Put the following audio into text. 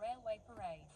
Railway Parade.